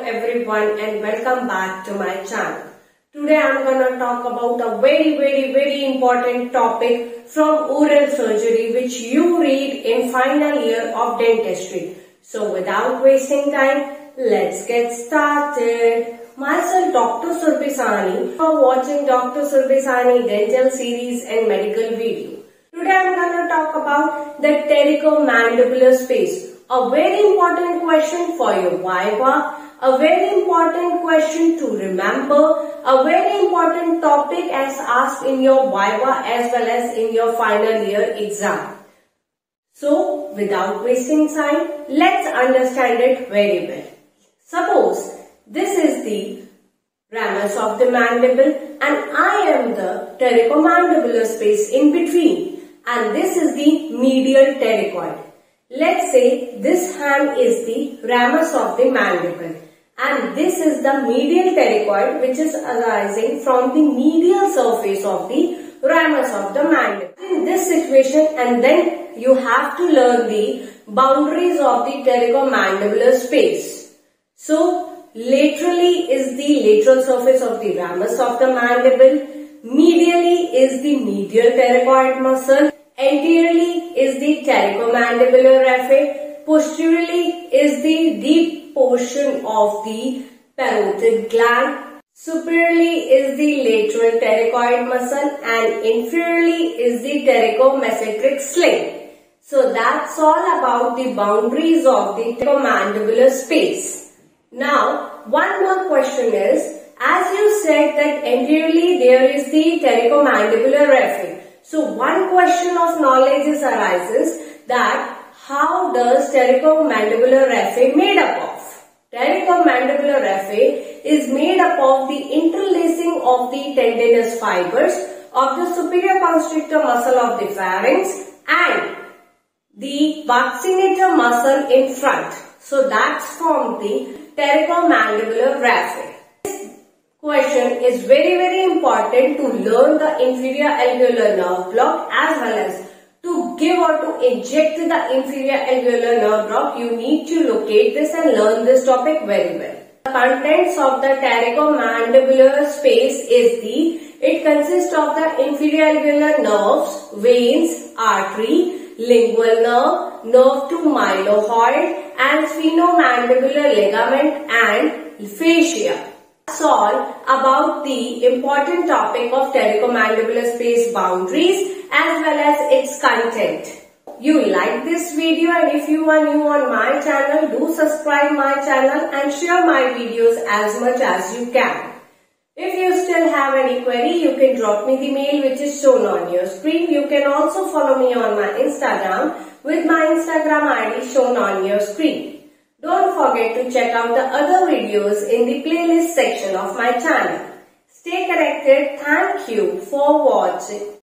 everyone and welcome back to my channel. Today I'm gonna talk about a very very very important topic from oral surgery which you read in final year of dentistry. So without wasting time, let's get started. Myself Dr. Surabhi Sahney for watching Dr. Surabhi Sahney dental series and medical video. Today I'm gonna talk about the pterygomandibular space a very important question for your Viva, a very important question to remember, a very important topic as asked in your Viva as well as in your final year exam. So, without wasting time, let's understand it very well. Suppose this is the ramus of the mandible and I am the pterygomandibular space in between and this is the medial pterygoid. Let's say this hand is the ramus of the mandible and this is the medial pterygoid which is arising from the medial surface of the ramus of the mandible. In this situation and then you have to learn the boundaries of the pterygomandibular space. So laterally is the lateral surface of the ramus of the mandible. Medially is the medial pterygoid muscle Anteriorly is the pterygomandibular raphe. Posteriorly is the deep portion of the parotid gland. Superiorly is the lateral pterygoid muscle and inferiorly is the pterygomasseteric sling. So that's all about the boundaries of the pterygomandibular space. Now, one more question is, as you said that anteriorly there is the pterygomandibular raphe. So one question of knowledge is arises that how does pterygomandibular raphe made up of? Pterygomandibular raphe is made up of the interlacing of the tendinous fibers of the superior constrictor muscle of the pharynx and the buccinator muscle in front. So that's from the pterygomandibular raphe This question is very very important to learn the inferior alveolar nerve block as well as give or to inject the inferior alveolar nerve block you need to locate this and learn this topic very well. The contents of the pterygomandibular space is the it consists of the inferior alveolar nerves, veins, artery, lingual nerve, nerve to mylohyoid and sphenomandibular ligament and fascia all about the important topic of pterygomandibular space boundaries as well as its content. You like this video and if you are new on my channel, do subscribe my channel and share my videos as much as you can. If you still have any query, you can drop me the mail which is shown on your screen. You can also follow me on my Instagram with my Instagram ID shown on your screen. Don't forget to check out the other videos in the playlist section of my channel. Stay connected. Thank you for watching.